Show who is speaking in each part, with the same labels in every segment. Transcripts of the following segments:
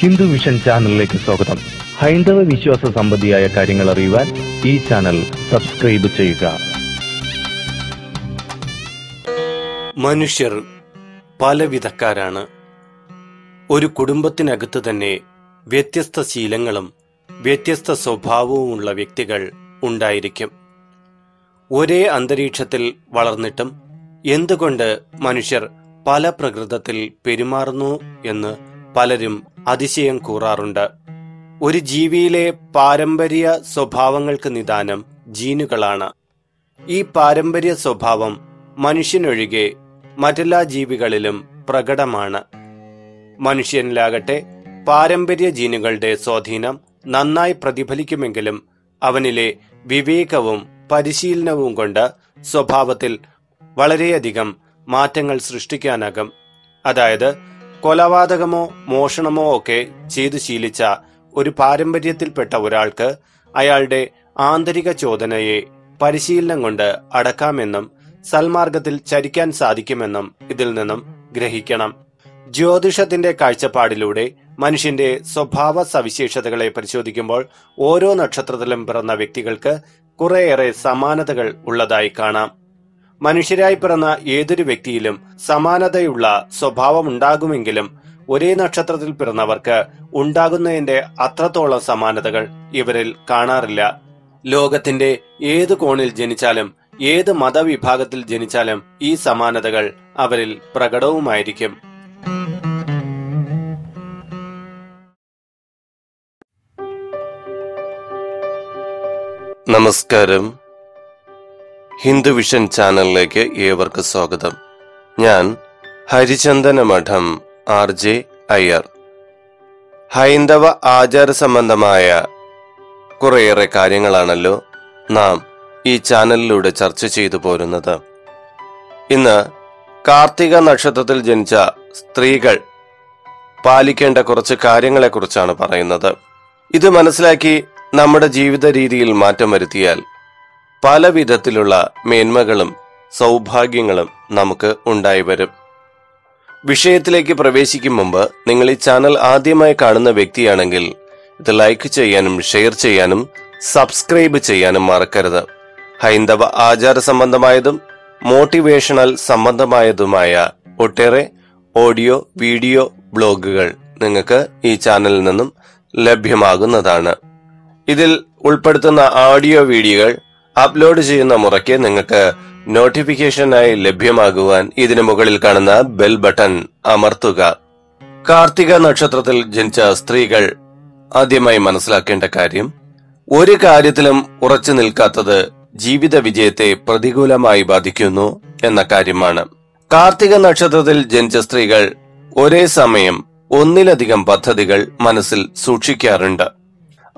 Speaker 1: Hindu vision ചാനലിലേക്ക് സ്വാഗതം. ഹൈന്ദവ വിശ്വാസ സംബന്ധിയായ കാര്യങ്ങൾ അറിയുവാൻ ഈ ചാനൽ സബ്സ്ക്രൈബ് ചെയ്യുക.
Speaker 2: മനുഷ്യർ പലവിധക്കാരാണ്. ഒരു കുടുംബത്തിനകത്ത് തന്നെ വ്യത്യസ്ത ശീലങ്ങളും വ്യത്യസ്ത സ്വഭാവവുമുള്ള വ്യക്തികൾ ഉണ്ടായിരിക്കും. ഒരേ അന്തരീക്ഷത്തിൽ വളർന്നിട്ടും എന്തുകൊണ്ട് മനുഷ്യർ പല പ്രകൃതത്തിൽ പെരുമാറുന്നു എന്ന് പലരും അതിശയം കൂറാറുണ്ട്. ഒരു ജീവിയിലെ പാരമ്പര്യ സ്വഭാവങ്ങൾക്ക് നിദാനം ജീനുകളാണ്. ഈ പാരമ്പര്യ സ്വഭാവം മനുഷ്യനൊഴികെ മറ്റെല്ലാ ജീവികളിലും പ്രകടമാണ്. മനുഷ്യനിലാകട്ടെ പാരമ്പര്യ ജീനുകളുടെ സ്വാധീനം നന്നായി പ്രതിഫലിക്കുമെങ്കിലും അവനിലെ വിവേകവും പരിശീലനവും കൊണ്ട് സ്വഭാവത്തിൽ വളരെയധികം മാറ്റങ്ങൾ സൃഷ്ടിക്കാനാകും. അതായത് കൊലപാതകമോ മോഷണമോ ഒക്കെ ചെയ്തു ശീലിച്ച ഒരു പാരമ്പര്യത്തിൽപ്പെട്ട ഒരാൾക്ക് അയാളുടെ ആന്തരിക ചോദനയെ പരിശീലനം കൊണ്ട് അടക്കാമെന്നും സൽമാർഗത്തിൽ ചരിക്കാൻ സാധിക്കുമെന്നും ഇതിൽ നിന്നും ഗ്രഹിക്കണം. ജ്യോതിഷത്തിന്റെ കാഴ്ചപ്പാടിലൂടെ മനുഷ്യന്റെ സ്വഭാവ സവിശേഷതകളെ പരിശോധിക്കുമ്പോൾ ഓരോ നക്ഷത്രത്തിലും പിറന്ന വ്യക്തികൾക്ക് കുറേയേറെ സമാനതകൾ ഉള്ളതായി കാണാം. മനുഷ്യരായി പിറന്ന ഏതൊരു വ്യക്തിയിലും സമാനതയുള്ള സ്വഭാവം ഉണ്ടാകുമെങ്കിലും ഒരേ നക്ഷത്രത്തിൽ പിറന്നവർക്ക് ഉണ്ടാകുന്നതിന്റെ അത്രത്തോളം സമാനതകൾ ഇവരിൽ കാണാറില്ല. ലോകത്തിന്റെ ഏത് കോണിൽ ജനിച്ചാലും ഏത് മതവിഭാഗത്തിൽ ജനിച്ചാലും ഈ സമാനതകൾ അവരിൽ പ്രകടവുമായിരിക്കും. നമസ്കാരം. ഹിന്ദു വിഷൻ ചാനലിലേക്ക് ഏവർക്ക് സ്വാഗതം. ഞാൻ ഹരിചന്ദന മഠം ആർ ജെ അയ്യർ. ഹൈന്ദവ ആചാര സംബന്ധമായ കുറേയേറെ കാര്യങ്ങളാണല്ലോ നാം ഈ ചാനലിലൂടെ ചർച്ച ചെയ്തു പോരുന്നത്. ഇന്ന് കാർത്തിക നക്ഷത്രത്തിൽ ജനിച്ച സ്ത്രീകൾ പാലിക്കേണ്ട കുറച്ച് കാര്യങ്ങളെക്കുറിച്ചാണ് പറയുന്നത്. ഇത് മനസ്സിലാക്കി നമ്മുടെ ജീവിത രീതിയിൽ മാറ്റം വരുത്തിയാൽ പല വിധത്തിലുള്ള മേന്മകളും സൗഭാഗ്യങ്ങളും നമുക്ക് ഉണ്ടായി വരും. വിഷയത്തിലേക്ക് പ്രവേശിക്കും മുമ്പ് നിങ്ങൾ ഈ ചാനൽ ആദ്യമായി കാണുന്ന വ്യക്തിയാണെങ്കിൽ ഇത് ലൈക്ക് ചെയ്യാനും ഷെയർ ചെയ്യാനും സബ്സ്ക്രൈബ് ചെയ്യാനും മറക്കരുത്. ഹൈന്ദവ ആചാര സംബന്ധമായതും മോട്ടിവേഷണൽ സംബന്ധമായതുമായ ഒട്ടേറെ ഓഡിയോ വീഡിയോ ബ്ലോഗുകൾ നിങ്ങൾക്ക് ഈ ചാനലിൽ നിന്നും ലഭ്യമാകുന്നതാണ്. ഇതിൽ ഉൾപ്പെടുത്തുന്ന ഓഡിയോ വീഡിയോകൾ അപ്ലോഡ് ചെയ്യുന്ന മുറയ്ക്ക് നിങ്ങൾക്ക് നോട്ടിഫിക്കേഷനായി ലഭ്യമാകുവാൻ ഇതിനു മുകളിൽ കാണുന്ന ബെൽ ബട്ടൺ അമർത്തുക. കാർത്തിക നക്ഷത്രത്തിൽ ജനിച്ച സ്ത്രീകൾ ആദ്യമായി മനസ്സിലാക്കേണ്ട കാര്യം ഒരു കാര്യത്തിലും ഉറച്ചു നിൽക്കാത്തത് ജീവിത വിജയത്തെ പ്രതികൂലമായി ബാധിക്കുന്നു എന്ന കാര്യമാണ്. കാർത്തിക നക്ഷത്രത്തിൽ ജനിച്ച സ്ത്രീകൾ ഒരേ സമയം ഒന്നിലധികം പദ്ധതികൾ മനസ്സിൽ സൂക്ഷിക്കാറുണ്ട്.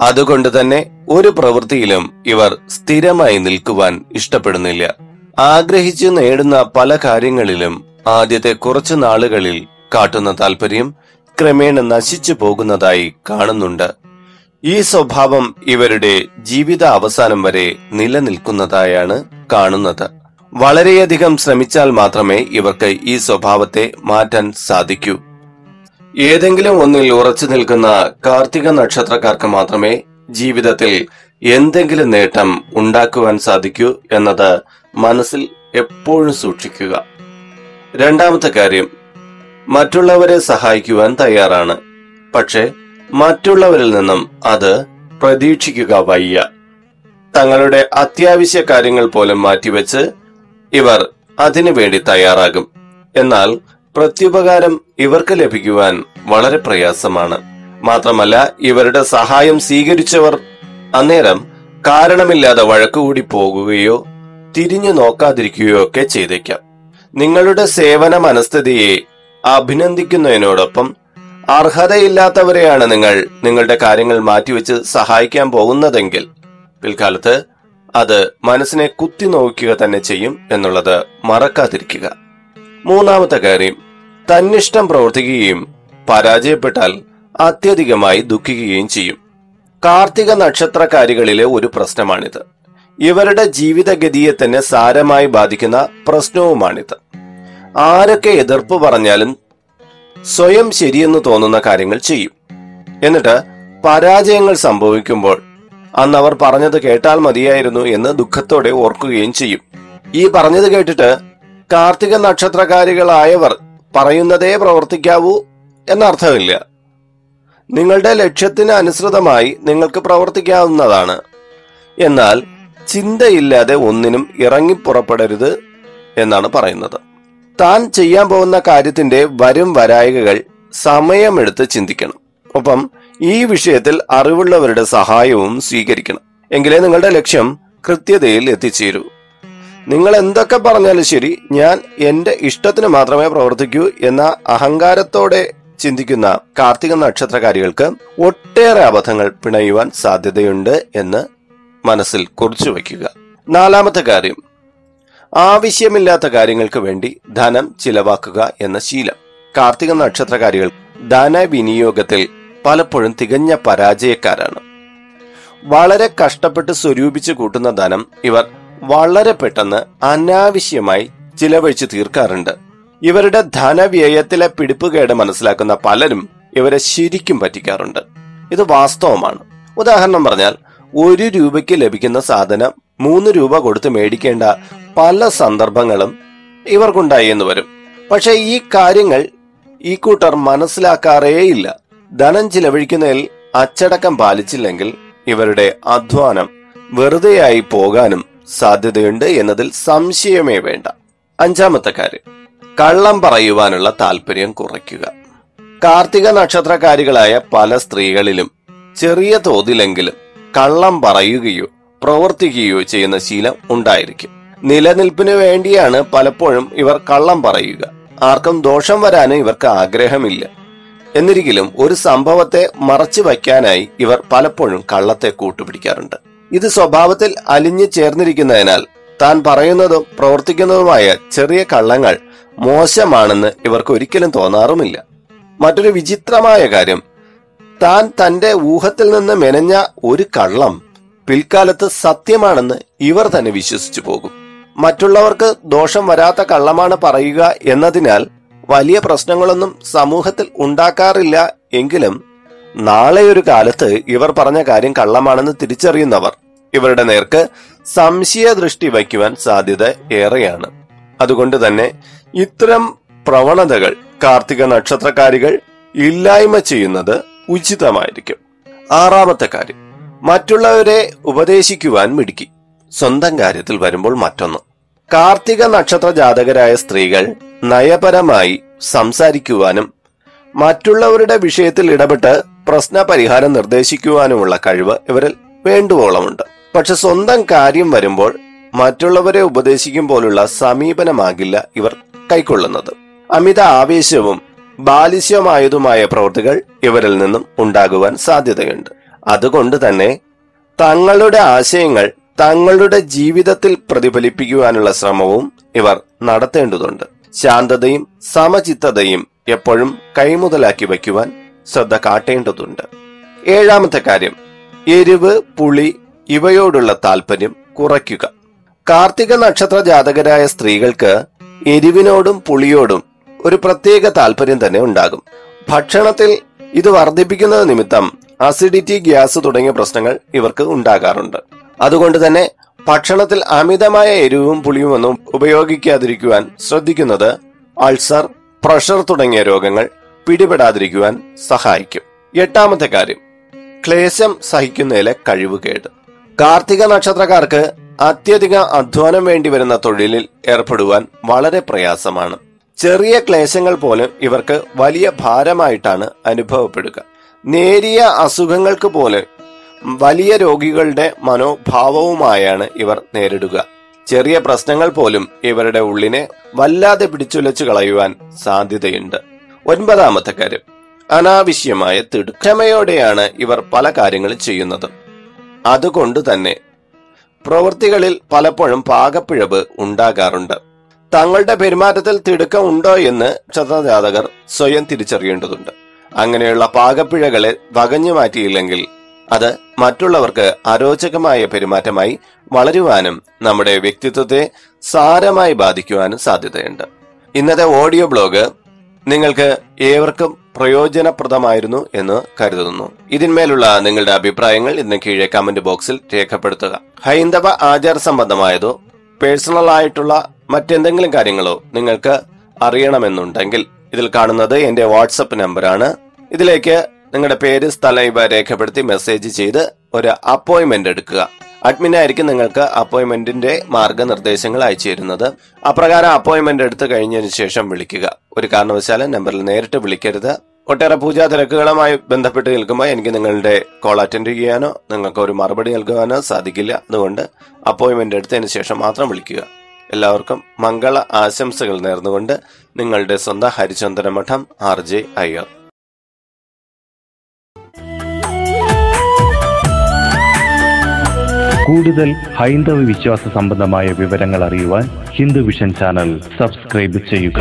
Speaker 2: അതുകൊണ്ട് തന്നെ ഒരു പ്രവൃത്തിയിലും ഇവർ സ്ഥിരമായി നിൽക്കുവാൻ ഇഷ്ടപ്പെടുന്നില്ല. ആഗ്രഹിച്ചു നേടുന്ന പല കാര്യങ്ങളിലും ആദ്യത്തെ കുറച്ചു നാളുകളിൽ കാട്ടുന്ന താല്പര്യം ക്രമേണ നശിച്ചു പോകുന്നതായി കാണുന്നുണ്ട്. ഈ സ്വഭാവം ഇവരുടെ ജീവിത അവസാനം വരെ നിലനിൽക്കുന്നതായാണ് കാണുന്നത്. വളരെയധികം ശ്രമിച്ചാൽ മാത്രമേ ഇവർക്ക് ഈ സ്വഭാവത്തെ മാറ്റാൻ സാധിക്കൂ. ഏതെങ്കിലും ഒന്നിൽ ഉറച്ചു നിൽക്കുന്ന കാർത്തിക നക്ഷത്രക്കാർക്ക് മാത്രമേ ജീവിതത്തിൽ എന്തെങ്കിലും നേട്ടം ഉണ്ടാക്കുവാൻ സാധിക്കൂ എന്നത് മനസ്സിൽ എപ്പോഴും സൂക്ഷിക്കുക. രണ്ടാമത്തെ കാര്യം മറ്റുള്ളവരെ സഹായിക്കുവാൻ തയ്യാറാണ്. പക്ഷെ മറ്റുള്ളവരിൽ നിന്നും അത് പ്രതീക്ഷിക്കുക വയ്യ. തങ്ങളുടെ അത്യാവശ്യ കാര്യങ്ങൾ പോലും മാറ്റിവെച്ച് ഇവർ അതിനു വേണ്ടി തയ്യാറാകും. എന്നാൽ പ്രത്യുപകാരം ഇവർക്ക് ലഭിക്കുവാൻ വളരെ പ്രയാസമാണ്. മാത്രമല്ല ഇവരുടെ സഹായം സ്വീകരിച്ചവർ അന്നേരം കാരണമില്ലാതെ വഴക്കുകൂടി പോകുകയോ തിരിഞ്ഞു നോക്കാതിരിക്കുകയോ ഒക്കെ ചെയ്തേക്കാം. നിങ്ങളുടെ സേവന മനസ്ഥിതിയെ അഭിനന്ദിക്കുന്നതിനോടൊപ്പം അർഹതയില്ലാത്തവരെയാണ് നിങ്ങൾ നിങ്ങളുടെ കാര്യങ്ങൾ മാറ്റിവെച്ച് സഹായിക്കാൻ പോകുന്നതെങ്കിൽ പിൽക്കാലത്ത് അത് മനസ്സിനെ കുത്തി നോക്കുക തന്നെ ചെയ്യും എന്നുള്ളത് മറക്കാതിരിക്കുക. മൂന്നാമത്തെ കാര്യം തന്നിഷ്ടം പ്രവർത്തിക്കുകയും പരാജയപ്പെട്ടാൽ അത്യധികമായി ദുഃഖിക്കുകയും ചെയ്യും. കാർത്തിക നക്ഷത്രക്കാരികളിലെ ഒരു പ്രശ്നമാണിത്. ഇവരുടെ ജീവിതഗതിയെ തന്നെ സാരമായി ബാധിക്കുന്ന പ്രശ്നവുമാണിത്. ആരൊക്കെ എതിർപ്പ് പറഞ്ഞാലും സ്വയം ശരിയെന്ന് തോന്നുന്ന കാര്യങ്ങൾ ചെയ്യും. എന്നിട്ട് പരാജയങ്ങൾ സംഭവിക്കുമ്പോൾ അന്ന് അവർ പറഞ്ഞത് കേട്ടാൽ മതിയായിരുന്നു എന്ന് ദുഃഖത്തോടെ ഓർക്കുകയും ചെയ്യും. ഈ പറഞ്ഞത് കേട്ടിട്ട് കാർത്തിക നക്ഷത്രകാരികളായവർ പറയുന്നതേ പ്രവർത്തിക്കാവൂ എന്നർത്ഥമില്ല. നിങ്ങളുടെ ലക്ഷ്യത്തിന് അനുസൃതമായി നിങ്ങൾക്ക് പ്രവർത്തിക്കാവുന്നതാണ്. എന്നാൽ ചിന്തയില്ലാതെ ഒന്നിനും ഇറങ്ങിപ്പുറപ്പെടരുത് എന്നാണ് പറയുന്നത്. താൻ ചെയ്യാൻ പോകുന്ന കാര്യത്തിന്റെ വരും വരായികകൾ സമയമെടുത്ത് ചിന്തിക്കണം. ഒപ്പം ഈ വിഷയത്തിൽ അറിവുള്ളവരുടെ സഹായവും സ്വീകരിക്കണം. എങ്കിലേ നിങ്ങളുടെ ലക്ഷ്യം കൃത്യതയിൽ എത്തിച്ചേരൂ. നിങ്ങൾ എന്തൊക്കെ പറഞ്ഞാലും ശരി ഞാൻ എന്റെ ഇഷ്ടത്തിന് മാത്രമേ പ്രവർത്തിക്കൂ എന്ന അഹങ്കാരത്തോടെ ചിന്തിക്കുന്ന കാർത്തിക നക്ഷത്രകാരികൾക്ക് ഒട്ടേറെ അബദ്ധങ്ങൾ പിണയുവാൻ സാധ്യതയുണ്ട് എന്ന് മനസ്സിൽ കുറിച്ചു വയ്ക്കുക. നാലാമത്തെ കാര്യം ആവശ്യമില്ലാത്ത കാര്യങ്ങൾക്ക് വേണ്ടി ധനം ചിലവാക്കുക എന്ന ശീലം. കാർത്തിക നക്ഷത്രകാരികൾ ധനവിനിയോഗത്തിൽ പലപ്പോഴും തികഞ്ഞ പരാജയക്കാരാണ്. വളരെ കഷ്ടപ്പെട്ട് സ്വരൂപിച്ച് കൂട്ടുന്ന ധനം ഇവർ വളരെ പെട്ടെന്ന് അനാവശ്യമായി ചിലവഴിച്ചു തീർക്കാറുണ്ട്. ഇവരുടെ ധനവ്യയത്തിലെ പിടിപ്പുകേട് മനസ്സിലാക്കുന്ന പലരും ഇവരെ ശരിക്കും പറ്റിക്കാറുണ്ട്. ഇത് വാസ്തവമാണ്. ഉദാഹരണം പറഞ്ഞാൽ ഒരു രൂപയ്ക്ക് ലഭിക്കുന്ന സാധനം മൂന്ന് രൂപ കൊടുത്ത് മേടിക്കേണ്ട പല സന്ദർഭങ്ങളും ഇവർക്കുണ്ടായി എന്ന് വരും. പക്ഷേ ഈ കാര്യങ്ങൾ ഈ കൂട്ടർ മനസ്സിലാക്കാറേയില്ല. ധനം ചിലവഴിക്കുന്നതിൽ അച്ചടക്കം പാലിച്ചില്ലെങ്കിൽ ഇവരുടെ അധ്വാനം വെറുതെയായി പോകാനും സാധ്യതയുണ്ട് എന്നതിൽ സംശയമേ വേണ്ട. അഞ്ചാമത്തെ കാര്യം. കള്ളം പറയുവാനുള്ള താല്പര്യം കുറയ്ക്കുക. കാർത്തിക നക്ഷത്രകാരികളായ പല സ്ത്രീകളിലും ചെറിയ തോതിലെങ്കിലും കള്ളം പറയുകയോ പ്രവർത്തിക്കുകയോ ചെയ്യുന്ന ശീലം ഉണ്ടായിരിക്കും. നിലനിൽപ്പിന് വേണ്ടിയാണ് പലപ്പോഴും ഇവർ കള്ളം പറയുക. ആർക്കും ദോഷം വരാനും ഇവർക്ക് ആഗ്രഹമില്ല. എന്നിരിക്കലും ഒരു സംഭവത്തെ മറച്ചു വയ്ക്കാനായി ഇവർ പലപ്പോഴും കള്ളത്തെ കൂട്ടുപിടിക്കാറുണ്ട്. ഇത് സ്വഭാവത്തിൽ അലിഞ്ഞു ചേർന്നിരിക്കുന്നതിനാൽ താൻ പറയുന്നതും പ്രവർത്തിക്കുന്നതുമായ ചെറിയ കള്ളങ്ങൾ മോശമാണെന്ന് ഇവർക്ക് ഒരിക്കലും തോന്നാറുമില്ല. മറ്റൊരു വിചിത്രമായ കാര്യം താൻ തന്റെ ഊഹത്തിൽ നിന്ന് മെനഞ്ഞ ഒരു കള്ളം പിൽക്കാലത്ത് സത്യമാണെന്ന് ഇവർ തന്നെ വിശ്വസിച്ചു പോകും. മറ്റുള്ളവർക്ക് ദോഷം വരാത്ത കള്ളമാണ് പറയുക എന്നതിനാൽ വലിയ പ്രശ്നങ്ങളൊന്നും സമൂഹത്തിൽ ഉണ്ടാക്കാറില്ല എങ്കിലും നാളെ ഒരു കാലത്ത് ഇവർ പറഞ്ഞ കാര്യം കള്ളമാണെന്ന് തിരിച്ചറിയുന്നവർ ഇവരുടെ നേർക്ക് സംശയ ദൃഷ്ടി വയ്ക്കുവാൻ സാധ്യത ഏറെയാണ്. അതുകൊണ്ട് തന്നെ ഇത്തരം പ്രവണതകൾ കാർത്തിക നക്ഷത്രക്കാരികൾ ഇല്ലായ്മ ചെയ്യുന്നത് ഉചിതമായിരിക്കും. ആറാമത്തെ കാര്യം മറ്റുള്ളവരെ ഉപദേശിക്കുവാൻ മിടുക്കി. സ്വന്തം കാര്യത്തിൽ വരുമ്പോൾ മറ്റൊന്ന്. കാർത്തിക നക്ഷത്ര ജാതകരായ സ്ത്രീകൾ നയപരമായി സംസാരിക്കുവാനും മറ്റുള്ളവരുടെ വിഷയത്തിൽ ഇടപെട്ട് പ്രശ്ന പരിഹാരം നിർദ്ദേശിക്കുവാനുമുള്ള കഴിവ് ഇവരിൽ വേണ്ടുവോളമുണ്ട്. പക്ഷെ സ്വന്തം കാര്യം വരുമ്പോൾ മറ്റുള്ളവരെ ഉപദേശിക്കും പോലുള്ള സമീപനമാകില്ല ഇവർ കൈക്കൊള്ളുന്നത്. അമിത ആവേശവും ബാലിശ്യമായതുമായ പ്രവൃത്തികൾ ഇവരിൽ നിന്നും ഉണ്ടാകുവാൻ സാധ്യതയുണ്ട്. അതുകൊണ്ട് തന്നെ തങ്ങളുടെ ആശയങ്ങൾ തങ്ങളുടെ ജീവിതത്തിൽ പ്രതിഫലിപ്പിക്കുവാനുള്ള ശ്രമവും ഇവർ നടത്തേണ്ടതുണ്ട്. ശാന്തതയും സമചിത്തതയും എപ്പോഴും കൈമുതലാക്കി വയ്ക്കുവാൻ ശ്രദ്ധ കാട്ടേണ്ടതുണ്ട്. ഏഴാമത്തെ കാര്യം എരിവ് പുളി ഇവയോടുള്ള താല്പര്യം കുറയ്ക്കുക. കാർത്തിക നക്ഷത്ര ജാതകരായ സ്ത്രീകൾക്ക് എരിവിനോടും പുളിയോടും ഒരു പ്രത്യേക താല്പര്യം തന്നെ ഉണ്ടാകും. ഭക്ഷണത്തിൽ ഇത് വർദ്ധിപ്പിക്കുന്നത് നിമിത്തം അസിഡിറ്റി ഗ്യാസ് തുടങ്ങിയ പ്രശ്നങ്ങൾ ഇവർക്ക് ഉണ്ടാകാറുണ്ട്. അതുകൊണ്ട് തന്നെ ഭക്ഷണത്തിൽ അമിതമായ എരിവും പുളിയും ഒന്നും ഉപയോഗിക്കാതിരിക്കുവാൻ ശ്രദ്ധിക്കുന്നത് അൾസർ പ്രഷർ തുടങ്ങിയ രോഗങ്ങൾ പിടിപെടാതിരിക്കുവാൻ സഹായിക്കും. എട്ടാമത്തെ കാര്യം ക്ലേശം സഹിക്കുന്നതിലെ കഴിവുകേട്. കാർത്തിക നക്ഷത്രക്കാർക്ക് അത്യധിക അധ്വാനം വേണ്ടി വരുന്ന തൊഴിലിൽ ഏർപ്പെടുവാൻ വളരെ പ്രയാസമാണ്. ചെറിയ ക്ലേശങ്ങൾ പോലും ഇവർക്ക് വലിയ ഭാരമായിട്ടാണ് അനുഭവപ്പെടുക. നേരിയ അസുഖങ്ങൾക്ക് പോലും വലിയ രോഗികളുടെ മനോഭാവവുമായാണ് ഇവർ നേരിടുക. ചെറിയ പ്രശ്നങ്ങൾ പോലും ഇവരുടെ ഉള്ളിനെ വല്ലാതെ പിടിച്ചുലച്ചു കളയുവാൻ സാധ്യതയുണ്ട്. ഒൻപതാമത്തെ കാര്യം. അനാവശ്യമായ തിടുക്കമയോടെയാണ് ഇവർ പല കാര്യങ്ങളും ചെയ്യുന്നത്. അതുകൊണ്ട് തന്നെ പ്രവൃത്തികളിൽ പലപ്പോഴും പാകപ്പിഴവ് ഉണ്ടാകാറുണ്ട്. തങ്ങളുടെ പെരുമാറ്റത്തിൽ തിടുക്കം ഉണ്ടോ എന്ന് ക്ഷതജാതകർ സ്വയം തിരിച്ചറിയേണ്ടതുണ്ട്. അങ്ങനെയുള്ള പാകപ്പിഴകളെ വകഞ്ഞു മാറ്റിയില്ലെങ്കിൽ അത് മറ്റുള്ളവർക്ക് അരോചകമായ പെരുമാറ്റമായി വളരുവാനും നമ്മുടെ വ്യക്തിത്വത്തെ സാരമായി ബാധിക്കുവാനും സാധ്യതയുണ്ട്. ഇന്നത്തെ ഓഡിയോ ബ്ലോഗ് നിങ്ങൾക്ക് ഏവർക്കും പ്രയോജനപ്രദമായിരുന്നു എന്ന് കരുതുന്നു. ഇതിന്മേലുള്ള നിങ്ങളുടെ അഭിപ്രായങ്ങൾ ഇതിന് കീഴെ കമന്റ് ബോക്സിൽ രേഖപ്പെടുത്തുക. ഹൈന്ദവ ആചാര സംബന്ധമായതോ പേഴ്സണൽ ആയിട്ടുള്ള മറ്റെന്തെങ്കിലും കാര്യങ്ങളോ നിങ്ങൾക്ക് അറിയണമെന്നുണ്ടെങ്കിൽ ഇതിൽ കാണുന്നത് എന്റെ വാട്സപ്പ് നമ്പറാണ് ഇതിലേക്ക് നിങ്ങളുടെ പേര് സ്ഥലം ഇവ രേഖപ്പെടുത്തി മെസ്സേജ് ചെയ്ത് ഒരു അപ്പോയിന്റ്മെന്റ് എടുക്കുക. അഡ്മിനായിരിക്കും നിങ്ങൾക്ക് അപ്പോയിന്റ്മെന്റിന്റെ മാർഗനിർദ്ദേശങ്ങൾ അയച്ചു തരുന്നത്. അപ്രകാരം അപ്പോയിന്റ്മെന്റ് എടുത്തു കഴിഞ്ഞതിന് ശേഷം വിളിക്കുക. ഒരു കാരണവശാലും നമ്പറിൽ നേരിട്ട് വിളിക്കരുത്. ഒട്ടേറെ പൂജാ തിരക്കുകളുമായി ബന്ധപ്പെട്ട് നിൽക്കുമ്പോൾ എനിക്ക് നിങ്ങളുടെ കോൾ അറ്റൻഡ് ചെയ്യാനോ നിങ്ങൾക്ക് ഒരു മറുപടി നൽകുവാനോ സാധിക്കില്ല. അതുകൊണ്ട് അപ്പോയിന്റ്മെന്റ് എടുത്തതിന് ശേഷം മാത്രം വിളിക്കുക. എല്ലാവർക്കും മംഗള ആശംസകൾ നേർന്നുകൊണ്ട് നിങ്ങളുടെ സ്വന്തം ഹരിചന്ദ്ര മഠം ആർ ജെ അയ്യർ
Speaker 1: കൂടുതൽ ഹൈന്ദവ വിശ്വാസ സംബന്ധമായ വിവരങ്ങൾ അറിയുവാൻ ഹിന്ദു വിഷൻ ചാനൽ സബ്സ്ക്രൈബ് ചെയ്യുക.